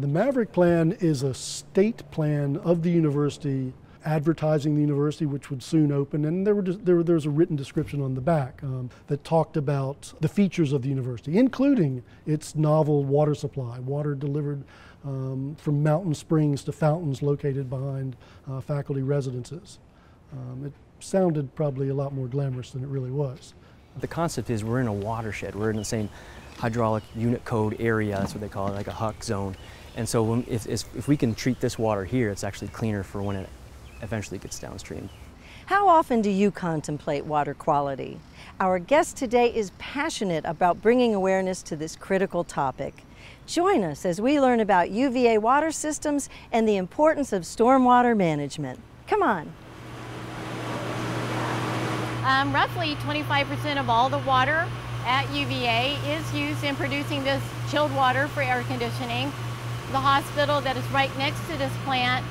The Maverick Plan is a state plan of the university advertising the university, which would soon open, and there, were, there, there was a written description on the back um, that talked about the features of the university, including its novel water supply, water delivered um, from mountain springs to fountains located behind uh, faculty residences. Um, it sounded probably a lot more glamorous than it really was. The concept is we're in a watershed. We're in the same hydraulic unit code area, that's what they call it, like a HUC zone. And so when, if, if we can treat this water here, it's actually cleaner for when it eventually gets downstream. How often do you contemplate water quality? Our guest today is passionate about bringing awareness to this critical topic. Join us as we learn about UVA water systems and the importance of stormwater management. Come on. Um, roughly 25% of all the water at UVA is used in producing this chilled water for air conditioning. The hospital that is right next to this plant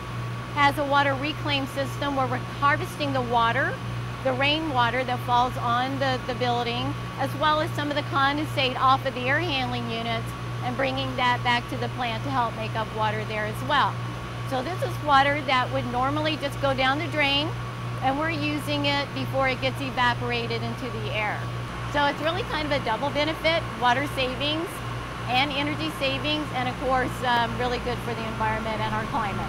has a water reclaim system where we're harvesting the water, the rainwater that falls on the, the building, as well as some of the condensate off of the air handling units and bringing that back to the plant to help make up water there as well. So this is water that would normally just go down the drain and we're using it before it gets evaporated into the air. So it's really kind of a double benefit, water savings and energy savings, and of course, um, really good for the environment and our climate.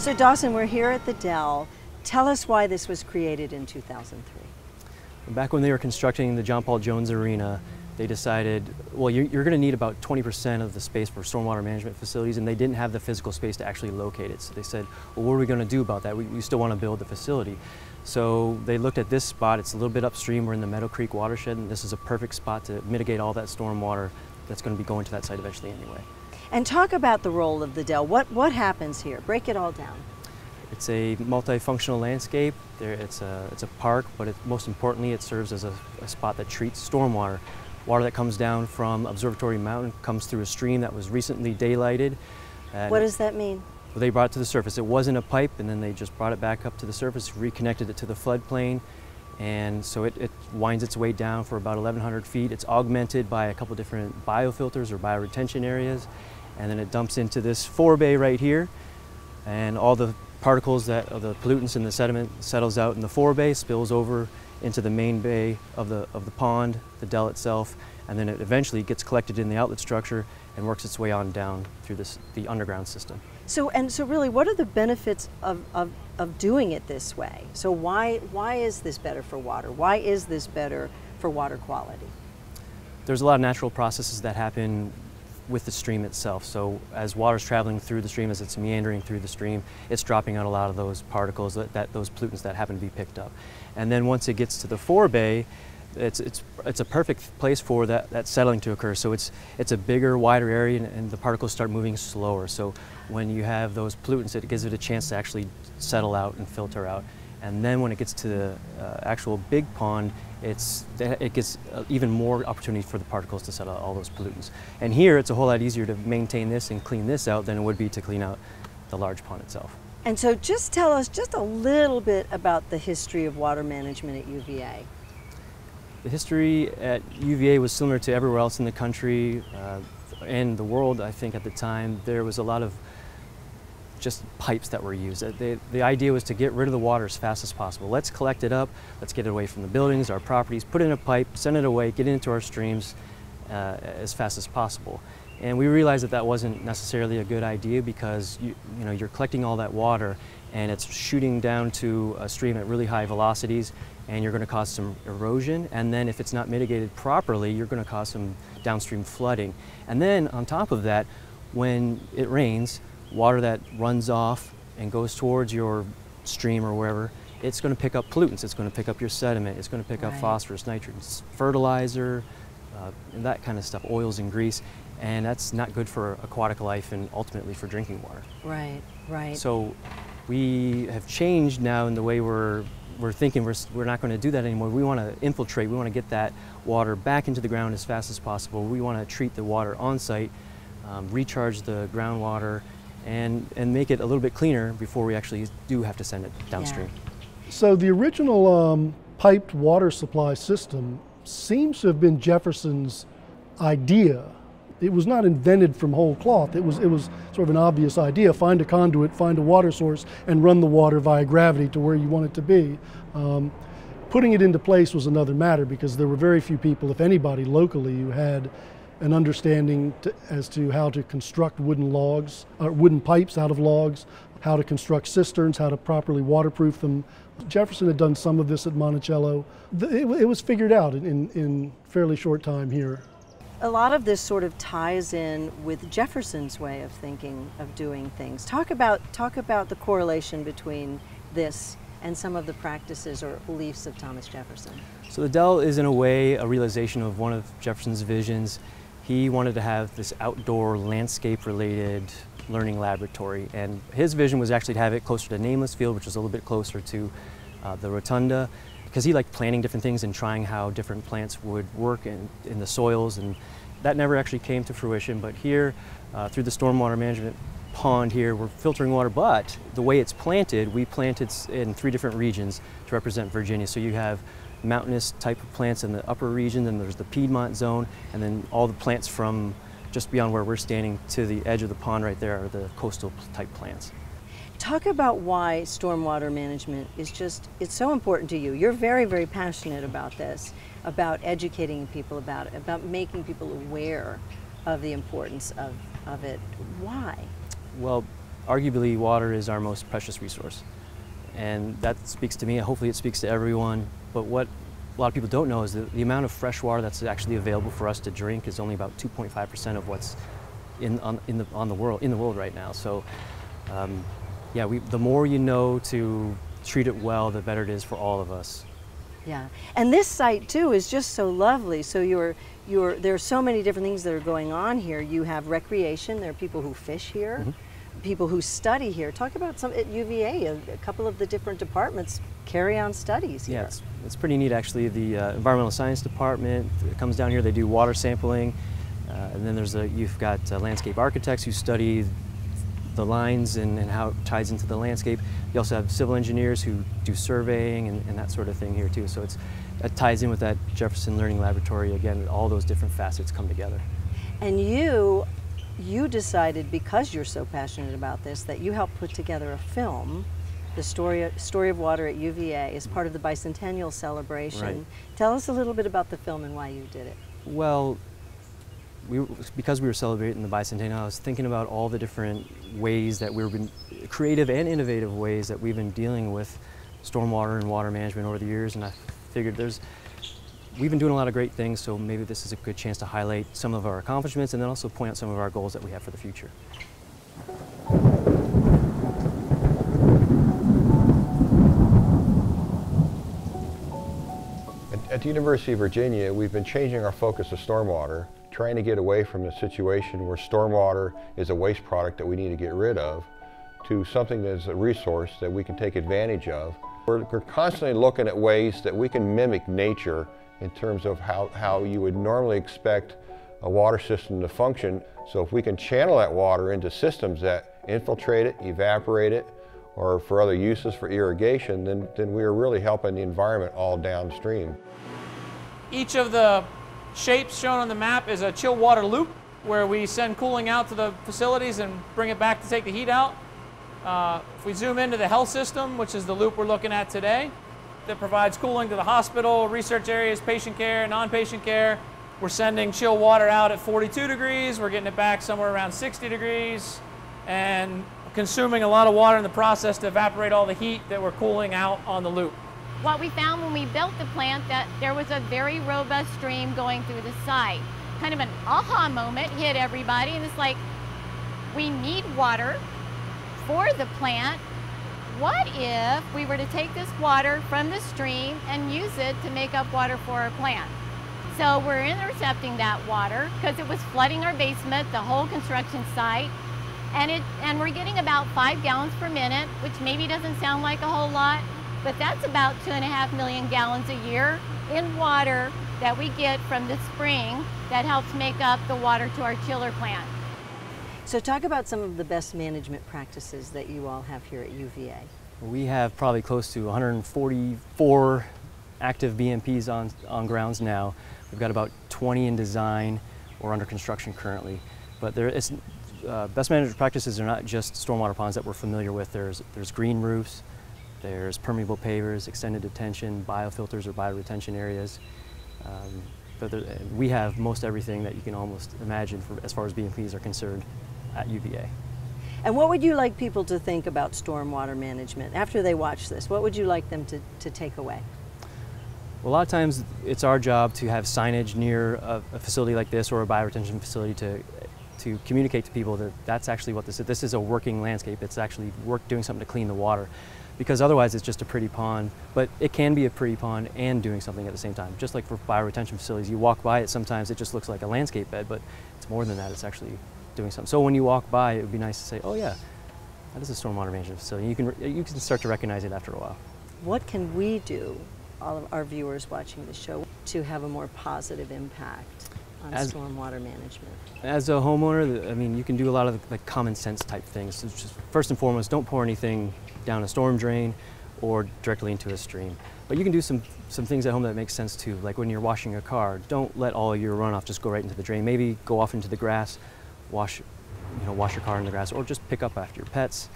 So Dawson, we're here at the Dell. Tell us why this was created in 2003. Back when they were constructing the John Paul Jones Arena, they decided, well, you're, you're going to need about 20% of the space for stormwater management facilities, and they didn't have the physical space to actually locate it. So they said, well, what are we going to do about that? We, we still want to build the facility. So they looked at this spot. It's a little bit upstream. We're in the Meadow Creek watershed, and this is a perfect spot to mitigate all that stormwater that's going to be going to that site eventually anyway. And talk about the role of the Dell. What, what happens here? Break it all down. It's a multifunctional landscape. There, it's, a, it's a park, but it, most importantly, it serves as a, a spot that treats stormwater. Water that comes down from Observatory Mountain comes through a stream that was recently daylighted. What does that mean? They brought it to the surface. It wasn't a pipe, and then they just brought it back up to the surface, reconnected it to the floodplain, and so it, it, winds its way down for about 1,100 feet. It's augmented by a couple different biofilters or bioretention areas, and then it dumps into this forebay right here and all the particles that the pollutants in the sediment settles out in the forebay spills over into the main bay of the of the pond the dell itself and then it eventually gets collected in the outlet structure and works its way on down through this the underground system. So and so really what are the benefits of, of, of doing it this way? So why why is this better for water? Why is this better for water quality? There's a lot of natural processes that happen with the stream itself. So as water's traveling through the stream, as it's meandering through the stream, it's dropping out a lot of those particles, that, that those pollutants that happen to be picked up. And then once it gets to the forebay, it's, it's, it's a perfect place for that, that settling to occur. So it's, it's a bigger, wider area and, and the particles start moving slower. So when you have those pollutants, it gives it a chance to actually settle out and filter out. And then when it gets to the uh, actual big pond, it's, it gives uh, even more opportunity for the particles to settle out all those pollutants. And here, it's a whole lot easier to maintain this and clean this out than it would be to clean out the large pond itself. And so just tell us just a little bit about the history of water management at UVA. The history at UVA was similar to everywhere else in the country uh, and the world, I think, at the time. There was a lot of just pipes that were used. The, the idea was to get rid of the water as fast as possible. Let's collect it up, let's get it away from the buildings, our properties, put it in a pipe, send it away, get it into our streams uh, as fast as possible. And we realized that that wasn't necessarily a good idea because you, you know, you're collecting all that water and it's shooting down to a stream at really high velocities and you're going to cause some erosion and then if it's not mitigated properly you're going to cause some downstream flooding. And then on top of that when it rains water that runs off and goes towards your stream or wherever, it's going to pick up pollutants. It's going to pick up your sediment. It's going to pick right. up phosphorus, nitrogen, fertilizer, uh, and that kind of stuff, oils and grease. And that's not good for aquatic life and ultimately for drinking water. Right, right. So we have changed now in the way we're, we're thinking we're, we're not going to do that anymore. We want to infiltrate. We want to get that water back into the ground as fast as possible. We want to treat the water on site, um, recharge the groundwater, and, and make it a little bit cleaner before we actually do have to send it downstream. Yeah. So the original um, piped water supply system seems to have been Jefferson's idea it was not invented from whole cloth. It was, it was sort of an obvious idea. Find a conduit, find a water source, and run the water via gravity to where you want it to be. Um, putting it into place was another matter because there were very few people, if anybody locally, who had an understanding to, as to how to construct wooden logs, or uh, wooden pipes out of logs, how to construct cisterns, how to properly waterproof them. Jefferson had done some of this at Monticello. It, it was figured out in, in fairly short time here. A lot of this sort of ties in with Jefferson's way of thinking of doing things. Talk about talk about the correlation between this and some of the practices or beliefs of Thomas Jefferson. So the Dell is in a way a realization of one of Jefferson's visions. He wanted to have this outdoor landscape related learning laboratory. And his vision was actually to have it closer to Nameless Field which was a little bit closer to uh, the Rotunda because he liked planting different things and trying how different plants would work in, in the soils and that never actually came to fruition. But here uh, through the stormwater management pond here we're filtering water but the way it's planted we planted in three different regions to represent Virginia. So you have mountainous type of plants in the upper region then there's the Piedmont zone and then all the plants from just beyond where we're standing to the edge of the pond right there are the coastal type plants. Talk about why stormwater management is just, it's so important to you. You're very, very passionate about this, about educating people about it, about making people aware of the importance of, of it. Why? Well, arguably water is our most precious resource. And that speaks to me, hopefully it speaks to everyone. But what a lot of people don't know is that the amount of fresh water that's actually available for us to drink is only about 2.5% of what's in, on, in the, on the world, in the world right now. So um, yeah, we, the more you know to treat it well, the better it is for all of us. Yeah, and this site too is just so lovely. So you're, you're, there are so many different things that are going on here. You have recreation. There are people who fish here, mm -hmm. People who study here. Talk about some at UVA. A, a, couple of the different departments carry on studies here. Yeah, it's, it's pretty neat actually. The uh, environmental science department comes down here. They do water sampling, uh, and then there's a you've got uh, landscape architects who study the lines and, and, how it ties into the landscape. You also have civil engineers who do surveying and, and that sort of thing here too. So it's, it ties in with that Jefferson Learning Laboratory. Again, all those different facets come together. And you, you decided because you're so passionate about this that you helped put together a film the story, story of water at UVA as part of the bicentennial celebration. Right. Tell us a little bit about the film and why you did it. Well, we, because we were celebrating the bicentennial, I was thinking about all the different ways that we've been, creative and innovative ways that we've been dealing with stormwater and water management over the years, and I figured there's, we've been doing a lot of great things, so maybe this is a good chance to highlight some of our accomplishments and then also point out some of our goals that we have for the future. At the University of Virginia, we've been changing our focus to stormwater trying to get away from the situation where stormwater is a waste product that we need to get rid of to something that is a resource that we can take advantage of. We're, we're constantly looking at ways that we can mimic nature in terms of how, how you would normally expect a water system to function. So if we can channel that water into systems that infiltrate it, evaporate it, or for other uses for irrigation, then, then we are really helping the environment all downstream. Each of the shapes shown on the map is a chill water loop where we send cooling out to the facilities and bring it back to take the heat out. Uh, if we zoom into the health system, which is the loop we're looking at today, that provides cooling to the hospital, research areas, patient care, non-patient care. We're sending chill water out at 42 degrees. We're getting it back somewhere around 60 degrees and consuming a lot of water in the process to evaporate all the heat that we're cooling out on the loop what we found when we built the plant that there was a very robust stream going through the site. Kind of an aha moment hit everybody and it's like, we need water for the plant. What if we were to take this water from the stream and use it to make up water for our plant? So we're intercepting that water because it was flooding our basement, the whole construction site. And, it, and we're getting about five gallons per minute, which maybe doesn't sound like a whole lot, but that's about two and a half million gallons a year in water that we get from the spring that helps make up the water to our chiller plant. So talk about some of the best management practices that you all have here at UVA. We have probably close to 144 active BMPs on, on grounds now. We've got about 20 in design. or under construction currently. But there is, uh, best management practices are not just stormwater ponds that we're familiar with. There's, there's green roofs, there's permeable pavers, extended detention, biofilters or bioretention areas. Um, but there, we have most everything that you can almost imagine for, as far as BMPs are concerned at UVA. And what would you like people to think about stormwater management after they watch this? What would you like them to, to take away? Well, a lot of times it's our job to have signage near a, a facility like this or a bioretention facility to to communicate to people that that's actually what this is. This is a working landscape. It's actually work doing something to clean the water because otherwise it's just a pretty pond, but it can be a pretty pond and doing something at the same time. Just like for bioretention facilities, you walk by it, sometimes it just looks like a landscape bed, but it's more than that, it's actually doing something. So when you walk by, it would be nice to say, oh yeah, that is a stormwater management facility. You can, you can start to recognize it after a while. What can we do, all of our viewers watching the show, to have a more positive impact on As- stormwater management? As a homeowner, I mean, you can do a lot of like common sense type things. So just first and foremost, don't pour anything down a storm drain or directly into a stream. But you can do some, some things at home that make sense too. Like when you're washing your car, don't let all your runoff just go right into the drain. Maybe go off into the grass, wash, you know, wash your car in the grass, or just pick up after your pets.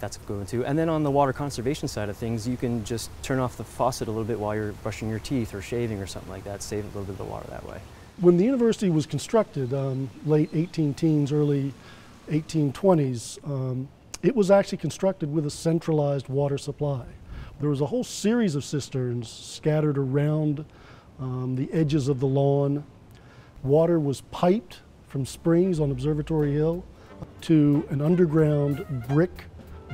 That's one too. And then on the water conservation side of things, you can just turn off the faucet a little bit while you're brushing your teeth or shaving or something like that. Save a little bit of the water that way. When the university was constructed, um, late 18 teens, early 1820s, um, it was actually constructed with a centralized water supply. There was a whole series of cisterns scattered around um, the edges of the lawn. Water was piped from springs on Observatory Hill to an underground brick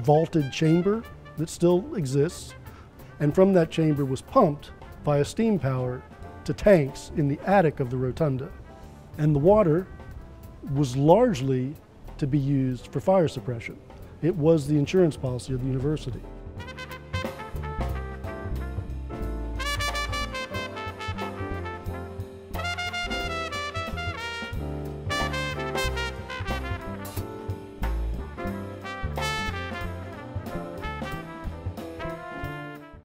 vaulted chamber that still exists. And from that chamber was pumped via steam power to tanks in the attic of the rotunda. And the water was largely to be used for fire suppression. It was the insurance policy of the university.